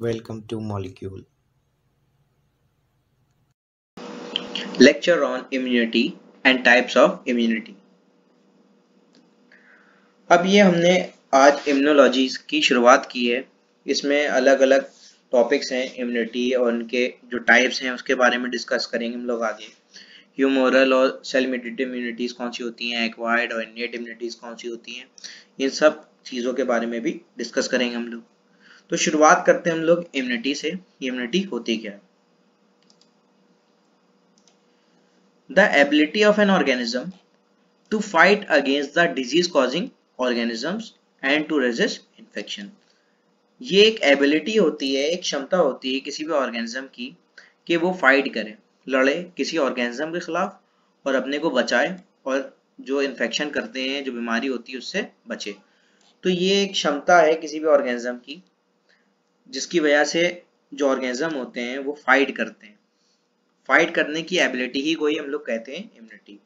Welcome to Molecule. Lecture on Immunity and Types of Immunity. अब ये हमने आज इम्यूनोलॉजी की शुरुआत की है इसमें अलग अलग टॉपिक्स हैं इम्यूनिटी और उनके जो टाइप्स हैं, उसके बारे में डिस्कस करेंगे हम लोग आगे ह्यूमोरल और सेल मेडिटेड इम्यूनिटीज़ कौन सी होती हैं एक्वायर्ड और इनेट इम्यूनिटीज़ कौन सी होती हैं, इन सब चीज़ों के बारे में भी डिस्कस करेंगे हम लोग तो शुरुआत करते हैं हम लोग इम्यूनिटी से। इम्यूनिटी होती क्या? The ability of an organism to fight against the disease causing organisms and to resist infection ये एक एबिलिटी होती है, एक क्षमता होती है किसी भी ऑर्गेनिज्म की कि वो फाइट करे, लड़े किसी ऑर्गेनिज्म के खिलाफ और अपने को बचाए और जो इन्फेक्शन करते हैं, जो बीमारी होती है उससे बचे। तो ये एक क्षमता है किसी भी ऑर्गेनिज्म की जिसकी वजह से जो ऑर्गेनिज्म होते हैं, वो फाइट करते हैं। फाइट करने की एबिलिटी ही कोई हम लोग कहते हैं इम्यूनिटी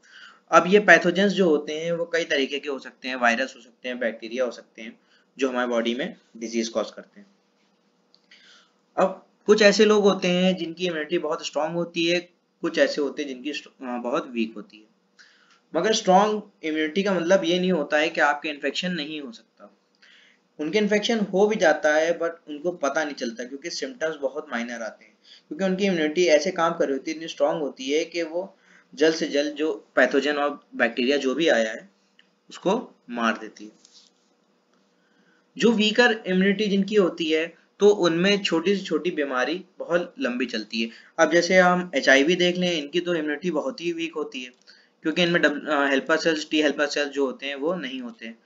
अब ये पैथोजेंस जो होते हैं, वो कई तरीके के हो सकते हैं। वायरस हो सकते हैं बैक्टीरिया हो सकते हैं, जो हमारे बॉडी में डिज़ीज़ कॉज करते हैं। अब कुछ ऐसे लोग होते हैं जिनकी इम्यूनिटी बहुत स्ट्रांग होती है, कुछ ऐसे होते हैं जिनकी बहुत वीक होती है। मगर स्ट्रांग इम्यूनिटी का मतलब ये नहीं होता है कि आपके इन्फेक्शन नहीं हो सकता। उनके इन्फेक्शन हो भी जाता है बट उनको पता नहीं चलता, क्योंकि सिम्टम्स बहुत माइनर आते हैं। क्योंकि उनकी इम्यूनिटी ऐसे काम कर रही होती है, इतनी स्ट्रांग होती है कि वो जल्द से जल्द जो पैथोजन और बैक्टीरिया जो भी आया है, उसको मार देती है। जो वीकर इम्यूनिटी जिनकी होती है तो उनमें छोटी से छोटी बीमारी बहुत लंबी चलती है। अब जैसे हम एचआईवी देख लें, इनकी तो इम्यूनिटी बहुत ही वीक होती है, क्योंकि इनमें helper cells T helper cells जो होते हैं, वो नहीं होते हैं।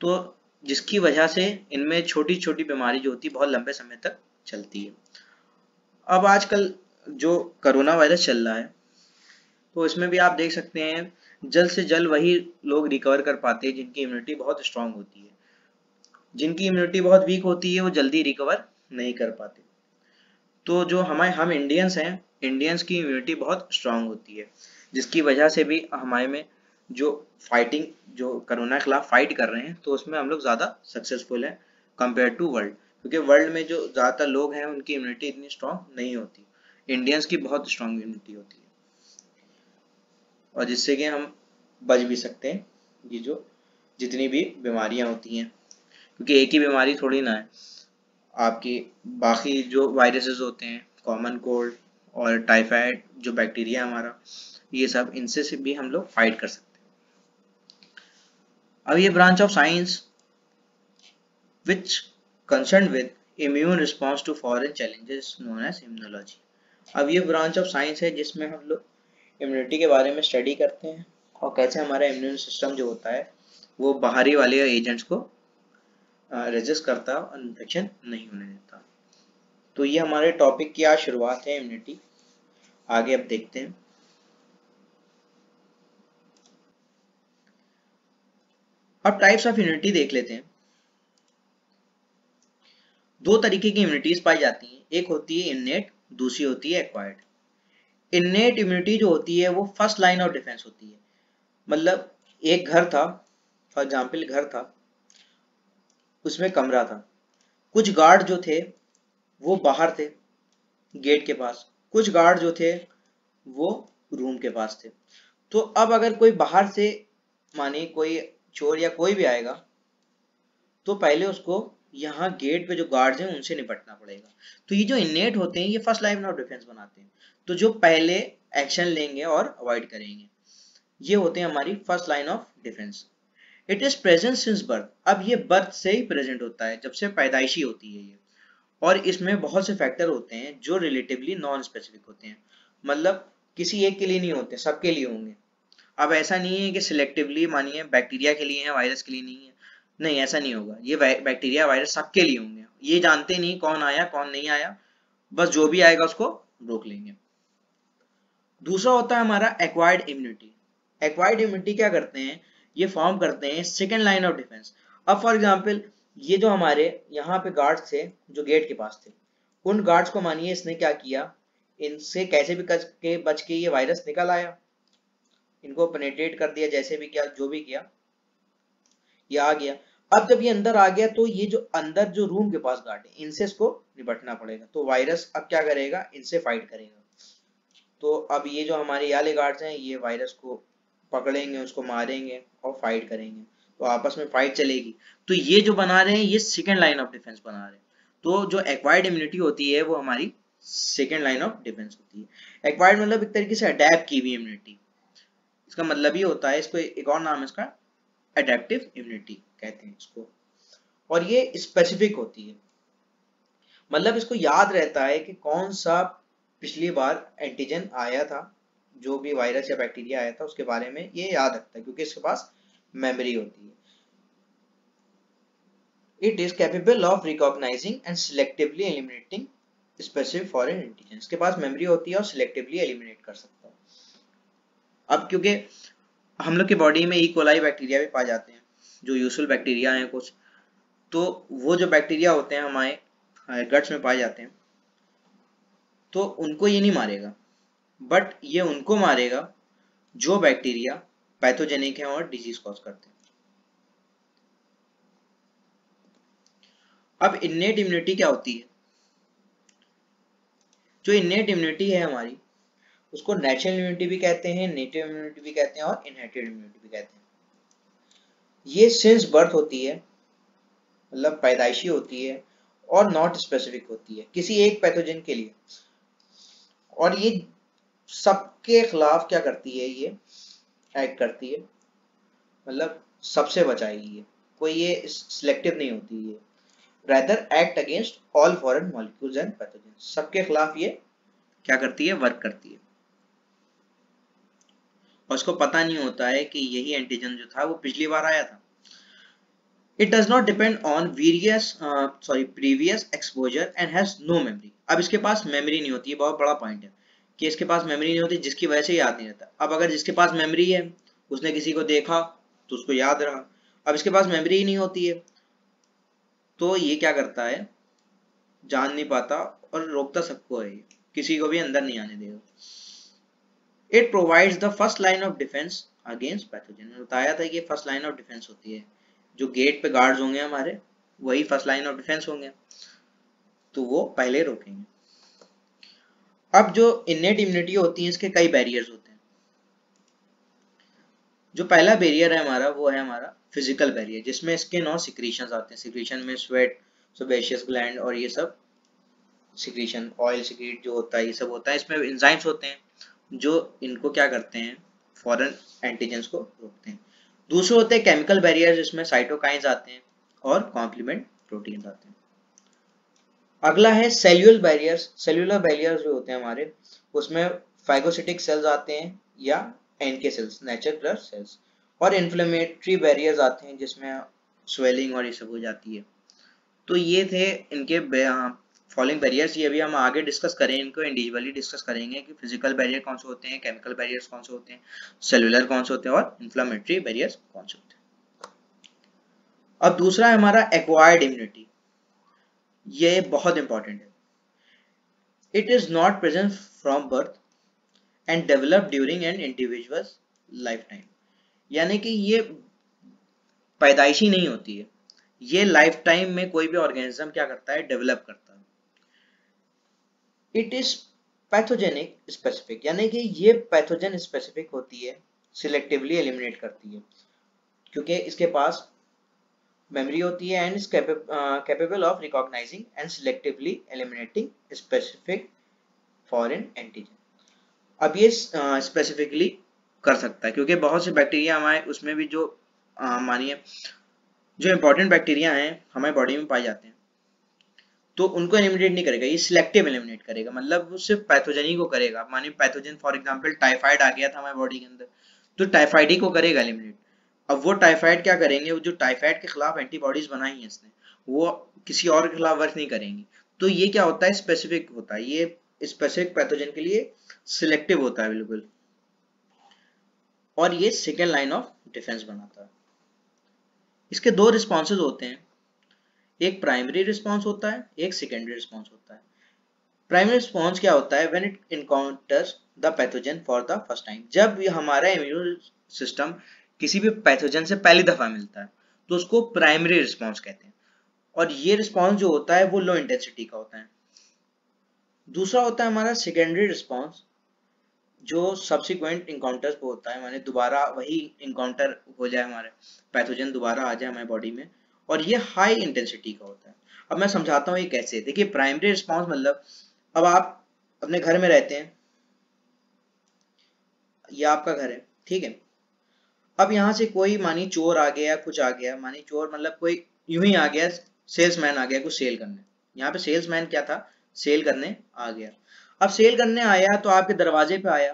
तो जिसकी वजह से इनमें छोटी छोटी बीमारी जो होती है, बहुत लंबे समय तक चलती है। अब आजकल जो कोरोना वायरस चल रहा है तो इसमें भी आप देख सकते हैं, जल्द से जल्द वही लोग रिकवर कर पाते हैं जिनकी इम्यूनिटी बहुत स्ट्रांग होती है। जिनकी इम्यूनिटी बहुत वीक होती है, वो जल्दी रिकवर नहीं कर पाते। तो जो हमारे, हम इंडियंस हैं इंडियंस की इम्यूनिटी बहुत स्ट्रांग होती है, जिसकी वजह से भी हमारे में जो फाइटिंग जो कोरोना के खिलाफ फाइट कर रहे हैं तो उसमें हम लोग ज़्यादा सक्सेसफुल हैं कंपेयर टू वर्ल्ड क्योंकि वर्ल्ड में जो ज़्यादातर लोग हैं, उनकी इम्यूनिटी इतनी स्ट्रांग नहीं होती। इंडियंस की बहुत स्ट्रांग इम्यूनिटी होती है। और जिससे कि हम बच भी सकते हैं, ये जो जितनी भी बीमारियाँ होती हैं। क्योंकि एक ही बीमारी थोड़ी ना है। आपकी बाकी जो वायरसेस होते हैं कॉमन कोल्ड और टाइफाइड जो बैक्टीरिया हमारा, ये सब, इनसे से भी हम लोग फाइट कर सकते हैं। अब ये branch of science which concern with immune response to foreign challenges known as immunology अब ये ब्रांच ऑफ़ साइंस है जिसमें हम लोग इम्यूनिटी के बारे में स्टडी करते हैं और कैसे हमारा इम्यून सिस्टम जो होता है, वो बाहरी वाले एजेंट्स को रेजिस्ट करता है और इन्फेक्शन नहीं होने देता। तो ये हमारे टॉपिक की आज शुरुआत है इम्यूनिटी आगे अब देखते हैं। अब टाइप्स ऑफ़ इम्यूनिटी देख लेते हैं। दो तरीके की इम्यूनिटीज पाई जाती हैं। एक होती है इननेट दूसरी होती है एक्वायर्ड इननेट इम्यूनिटी जो होती है, वो फ़र्स्ट लाइन ऑफ़ डिफेंस होती है। मतलब एक घर था फॉर एग्ज़ाम्पल घर था, उसमें कमरा था। कुछ गार्ड जो थे, वो बाहर थे गेट के पास। कुछ गार्ड जो थे, वो रूम के पास थे। तो अब अगर कोई बाहर से माने कोई चोर या कोई भी आएगा तो पहले उसको यहाँ गेट पे जो गार्ड्स हैं उनसे निपटना पड़ेगा। तो ये जो इनेट होते हैं, ये फ़र्स्ट लाइन ऑफ़ डिफेंस बनाते हैं। तो जो पहले एक्शन लेंगे और अवॉइड करेंगे, ये होते हैं हमारी first line of defence it is present since birth अब ये बर्थ से ही प्रेजेंट होता है, जब से पैदाइशी होती है ये। और इसमें बहुत से फैक्टर होते हैं, जो रिलेटिवली नॉन स्पेसिफिक होते हैं। मतलब किसी एक के लिए नहीं होते, सबके लिए होंगे। अब ऐसा नहीं है कि सिलेक्टिवली मानिए बैक्टीरिया के लिए है वायरस के लिए नहीं है। नहीं, ऐसा नहीं होगा। ये बैक्टीरिया वायरस सबके लिए होंगे। ये जानते नहीं कौन आया, कौन नहीं आया। बस जो भी आएगा उसको रोक लेंगे। दूसरा होता है हमारा एक्वायर्ड इम्यूनिटी एक्वायर्ड इम्यूनिटी क्या करते हैं? ये फॉर्म करते हैं सेकेंड लाइन ऑफ़ डिफेंस अब फॉर एग्ज़ाम्पल ये जो हमारे यहाँ पे गार्ड्स थे, जो गेट के पास थे, उन गार्ड्स को मानिए इसने क्या किया? इनसे कैसे भी के, बच के ये वायरस निकल आया। इनको पेनेट्रेट कर दिया, जैसे भी किया, जो भी किया, ये आ गया। अब जब ये अंदर आ गया तो ये जो अंदर जो रूम के पास गार्ड है, इनसे इसको निपटना पड़ेगा। तो वायरस अब क्या करेगा? इनसे फाइट करेगा। तो अब ये जो हमारे वाले गार्ड्स हैं, ये वायरस को पकड़ेंगे, उसको मारेंगे और फाइट करेंगे। तो आपस में फाइट चलेगी। तो ये जो बना रहे हैं, ये सेकेंड लाइन ऑफ़ डिफेंस बना रहे हैं। तो जो एक्वायर्ड इम्यूनिटी होती है, वो हमारी सेकेंड लाइन ऑफ़ डिफेंस होती है। एक्वायर्ड मतलब एक तरीके से अडेप्ट की हुई इम्यूनिटी इसका मतलब ये होता है, इसको एक और नाम है इसका अडेप्टिव इम्यूनिटी कहते हैं इसको। और ये स्पेसिफिक होती है। मतलब इसको याद रहता है कि कौन सा पिछली बार एंटीजन आया था, जो भी वायरस या बैक्टीरिया आया था, उसके बारे में ये याद रखता है, क्योंकि इसके पास मेमोरी होती है। It is capable of recognising and selectively eliminating specific foreign antigen इसके पास मेमोरी होती है और सिलेक्टिवली एलिमिनेट कर सकता है। अब क्योंकि हम लोग के बॉडी में इकोलाई e. बैक्टीरिया भी पाए जाते हैं, जो यूजफुल बैक्टीरिया हैं कुछ तो वो जो बैक्टीरिया होते हैं हमारे गट्स में पाए जाते हैं तो उनको ये नहीं मारेगा। बट ये उनको मारेगा जो बैक्टीरिया पैथोजेनिक है और डिज़ीज़ कॉज करते हैं। अब इन्नेट इम्यूनिटी क्या होती है? जो इन्नेट इम्यूनिटी है हमारी उसको नेचुरल इम्यूनिटी भी कहते हैं नेटिव इम्यूनिटी भी कहते हैं और इनहेरिटेड इम्यूनिटी भी कहते हैं। ये सिंस बर्थ होती है मतलब पैदाइशी होती है और नॉट स्पेसिफिक होती है, किसी एक पैथोजन के लिए। और ये सबके खिलाफ क्या करती है, ये एक्ट करती है मतलब सबसे बचाएगी ये कोई ये सिलेक्टिव नहीं होती है। Rather act against all foreign molecules and pathogen सबके खिलाफ ये क्या करती है वर्क करती है। और उसको पता नहीं होता है कि यही एंटीजन जो था वो पिछली बार आया था। It does not depend on various sorry previous exposure and has no memory अब इसके पास मेमोरी नहीं होती है बहुत बड़ा पॉइंट है कि इसके पास मेमोरी नहीं होती, जिसकी वजह से याद नहीं रहता। अब अगर जिसके पास मेमोरी है, उसने किसी को देखा तो उसको याद रहा। अब इसके पास मेमोरी ही नहीं होती है तो ये क्या करता है? जान नहीं पाता और रोकता सबको है। किसी को भी अंदर नहीं आने देगा। It provides the first line of defence against pathogen बताया था कि फ़र्स्ट लाइन ऑफ़ डिफेंस होती है। जो गेट पे गार्ड्स होंगे हमारे, वही फ़र्स्ट लाइन ऑफ़ डिफेंस होंगे। तो वो पहले रोकेंगे। अब जो इनेट इम्यूनिटी होती है, इसके कई बैरियर्स होते हैं। जो पहला बैरियर है हमारा, वो है हमारा फ़िज़िकल बैरियर जिसमें स्किन और सिक्रीशन आते हैं। सिक्रीशन में स्वेट सुबेशियस ग्लैंड और ये सब सिक्रीशन ऑयल सिक्रीट जो होता है, ये सब होता है। इसमें इंजाइम्स होते हैं। जो इनको क्या करते हैं फॉरेन एंटीजेंस को रोकते हैं। दूसरे होते हैं केमिकल बैरियर जिसमें साइटोकाइंस आते हैं और कॉम्प्लीमेंट प्रोटीन आते हैं। अगला है सेल्यूलर बैरियर्स सेल्यूलर बैरियर्स जो होते हैं हमारे, उसमें फाइगोसिटिक सेल्स आते हैं या NK cells nature blood cells और इन्फ्लेमेटरी बैरियर्स आते हैं, जिसमें स्वेलिंग और ये सब हो जाती है। तो ये थे इनके फॉलोइंग बैरियर्स, ये भी हम आगे डिस्कस करें, इनको इंडिविजुअली डिस्कस करेंगे कि फ़िज़िकल बैरियर कौन से होते हैं केमिकल बैरियर्स कौन से होते हैं सेलुलर कौन से होते हैं और इन्फ्लामेटरी बैरियर्स कौन से होते हैं। अब दूसरा है हमारा एक्वायर्ड इम्यूनिटी ये बहुत इंपॉर्टेंट है। It is not present from birth and develop during an individual life time यानी कि ये पैदाइशी नहीं होती है। ये लाइफ टाइम में कोई भी ऑर्गेनिज्म क्या करता है डेवलप करता है। इट इज़ पैथोजेनिक स्पेसिफिक यानी कि ये पैथोजन स्पेसिफिक होती है सिलेक्टिवली एलिमिनेट करती है। क्योंकि इसके पास मेमोरी होती है and capable of recognising and selectively eliminating specific foreign antigen अब ये स्पेसिफिकली uh, कर सकता है क्योंकि बहुत से बैक्टीरिया हमारे उसमें भी जो uh, मानिए जो इंपॉर्टेंट बैक्टीरिया हैं हमारे बॉडी में पाए जाते हैं। तो उनको एलिमिनेट नहीं करेगा, ये सिलेक्टिव एलिमिनेट करेगा। मतलब वो सिर्फ़ पैथोजन को करेगा। मानी पैथोजन फॉर एग्जांपल टाइफाइड आ गया था हमारे बॉडी के अंदर तो टाइफाइड ही को करेगा एलिमिनेट अब वो टाइफाइड क्या करेंगे? वो जो टाइफाइड के खिलाफ एंटीबॉडीज बनाई है इसने, वो किसी और के खिलाफ वर्क नहीं करेंगी। तो ये क्या होता है? स्पेसिफिक होता है। ये स्पेसिफिक पैथोजन के लिए सिलेक्टिव होता है, बिल्कुल। और ये सेकेंड लाइन ऑफ़ डिफेंस बनाता है। इसके दो रिस्पॉन्सेज होते हैं। एक प्राइमरी रिस्पॉन्स होता है, एक सेकेंडरी रिस्पॉन्स होता है। प्राइमरी रिस्पॉन्स क्या होता है? When it encounters the pathogen for the first time जब हमारा इम्यून सिस्टम किसी भी पैथोजन से पहली दफ़ा मिलता है तो उसको प्राइमरी रिस्पॉन्स कहते हैं। और ये रिस्पॉन्स जो होता है, वो लो इंटेंसिटी का होता है। दूसरा होता है हमारा सेकेंडरी रिस्पॉन्स जो सब्सिक्वेंट इंकाउंटर्स पे होता है। माने दोबारा वही इंकाउंटर हो जाए हमारे पैथोजन दोबारा आ जाए हमारे बॉडी में। और ये हाई इंटेंसिटी का होता है। अब मैं समझाता हूँ ये कैसे। देखिए प्राइमरी रिस्पॉन्स मतलब अब आप अपने घर में रहते हैं। ये आपका घर है, ठीक है? अब यहाँ से कोई मानी चोर आ गया, कुछ आ गया मानी चोर मतलब कोई यूँ ही आ गया सेल्समैन आ गया, कुछ सेल करने। यहाँ पे सेल्समैन क्या था? सेल करने आ गया। अब सेल करने आया तो आपके दरवाजे पे आया।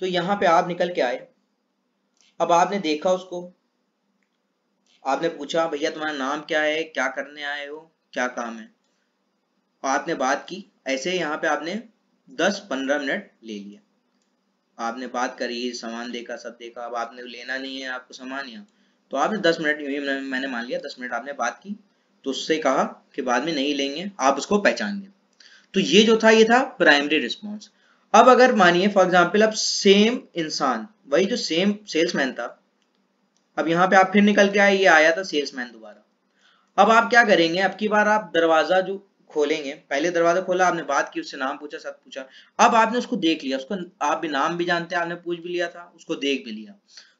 तो यहाँ पे आप निकल के आए। अब आपने देखा उसको। आपने पूछा, भैया, तुम्हारा नाम क्या है? क्या करने आए हो? क्या काम है? आपने बात की, ऐसे यहाँ पे आपने 10-15 मिनट ले लिया। आपने बात करी, सामान देखा, सब देखा, अब आपने लेना नहीं है आपको सामान यहाँ। तो आपने 10 मिनट मैंने मान लिया 10 मिनट आपने बात की तो उससे कहा कि बाद में नहीं लेंगे, आप उसको पहचान गए तो ये जो था, ये था प्राइमरी रिस्पॉन्स अब अगर मानिए फॉर एग्ज़ाम्पल अब सेम इंसान, वही जो सेम सेल्समैन था अब यहाँ पे आप फिर निकल के आए, ये आया था सेल्समैन दोबारा। अब आप क्या करेंगे, अब की बार आप दरवाज़ा जो खोलेंगे, पहले दरवाज़ा खोला, आपने बात की, उससे नाम पूछा, सब पूछा। अब आपने उसको देख लिया, उसको, आप भी नाम भी जानते हैं, आपने पूछ भी लिया था, उसको देख भी लिया।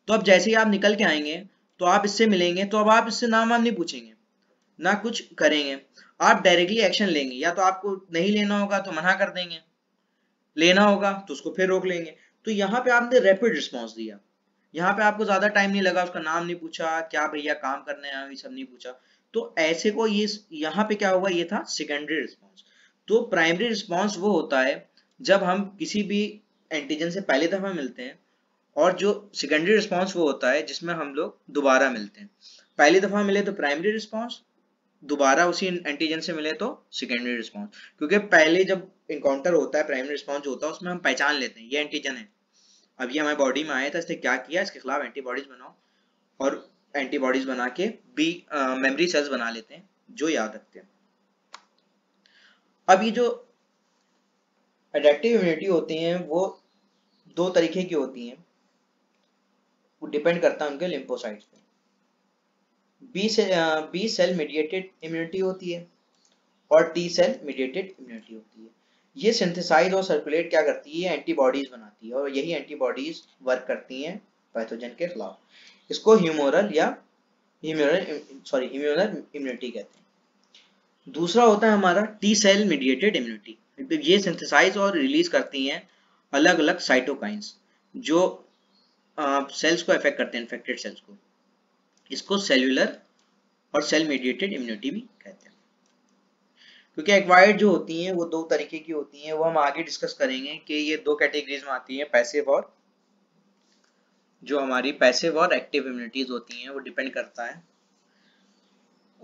तो अब जैसे ही आप निकल के आएँगे तो आप इससे मिलेंगे तो अब आप इससे नाम वाम नहीं पूछेंगे, ना कुछ करेंगे। आप डायरेक्टली एक्शन लेंगे, या तो आपको नहीं लेना होगा तो मना कर देंगे। लेना होगा तो उसको फिर रोक लेंगे। तो यहाँ पे आपने रैपिड रिस्पॉन्स दिया। यहाँ पे आपको ज़्यादा टाइम नहीं लगा, उसका नाम नहीं पूछा, क्या भैया काम करने ये सब नहीं पूछा। तो ऐसे को ये यहाँ पे क्या होगा ये था सेकेंडरी रिस्पॉन्स तो प्राइमरी रिस्पॉन्स वो होता है, जब हम किसी भी एंटीजन से पहली दफ़ा मिलते हैं, और जो सेकेंडरी रिस्पॉन्स वो होता है, जिसमें हम लोग दोबारा मिलते हैं। पहली दफ़ा मिले तो प्राइमरी रिस्पॉन्स दोबारा उसी एंटीजन से मिले तो सेकेंडरी रिस्पॉन्स क्योंकि पहले जब इनकाउंटर होता है प्राइमरी रिस्पॉन्स होता है, उसमें हम पहचान लेते हैं, ये एंटीजन है। अब ये हमारे बॉडी में आया था, इसने क्या किया? इसके खिलाफ एंटीबॉडीज बनाओ। और एंटीबॉडीज बना के बी मेमोरी सेल्स बना लेते हैं, जो याद रखते हैं। अब ये जो एडेप्टिव इम्यूनिटी होती हैं, वो दो तरीके की होती हैं। वो डिपेंड करता है उनके लिम्फोसाइट्स पे। बी से बी सेल मीडिएटेड इम्यूनिटी होती है, और टी सेल मीडिएटेड इम्यूनिटी होती है। ये सिंथेसाइज और सर्कुलेट क्या करती है? एंटीबॉडीज बनाती है और यही एंटीबॉडीज वर्क करती हैं पैथोजन के खिलाफ। इसको ह्यूमोरल या ह्यूमोरल सॉरी ह्यूमोरल इम्यूनिटी कहते हैं। दूसरा होता है हमारा टी सेल मीडिएटेड इम्यूनिटी ये सिंथेसाइज और रिलीज़ करती हैं अलग अलग साइटोकाइंस जो सेल्स को अफेक्ट करते हैं इन्फेक्टेड सेल्स को। इसको सेल्यूलर और सेल मीडिएटेड इम्यूनिटी भी कहते हैं। क्योंकि एक्वायर्ड जो होती हैं, वो दो तरीके की होती हैं। वो हम आगे डिस्कस करेंगे कि ये दो कैटेगरीज में आती हैं पैसिव और जो हमारी पैसिव और एक्टिव इम्यूनिटीज होती हैं, वो डिपेंड करता है।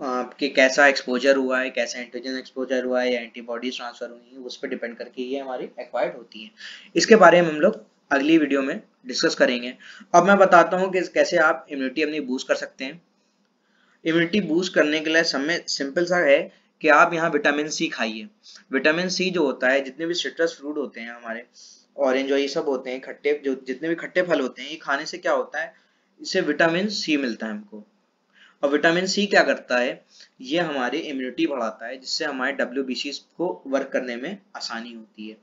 कि कैसा एक्सपोजर हुआ है, कैसा एंटीजन एक्सपोजर हुआ है, या एंटीबॉडीज ट्रांसफ़र हुई है, उस पर डिपेंड करके ये हमारी एक्वायर्ड होती है। इसके बारे में हम लोग अगली वीडियो में डिस्कस करेंगे। अब मैं बताता हूँ कि कैसे आप इम्यूनिटी अपनी बूस्ट कर सकते हैं। इम्यूनिटी बूस्ट करने के लिए समय सिंपल सा है। कि आप यहाँ विटामिन सी खाइए। विटामिन सी जो होता है, जितने भी सिट्रस फ्रूट होते हैं हमारे ऑरेंज और ये सब होते हैं, खट्टे, जो जितने भी खट्टे फल होते हैं, ये खाने से क्या होता है? इससे विटामिन सी मिलता है हमको। और विटामिन सी क्या करता है? ये हमारी इम्यूनिटी बढ़ाता है, जिससे हमारे डब्ल्यू को वर्क करने में आसानी होती है।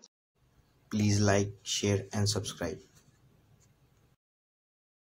Please like share and subscribe.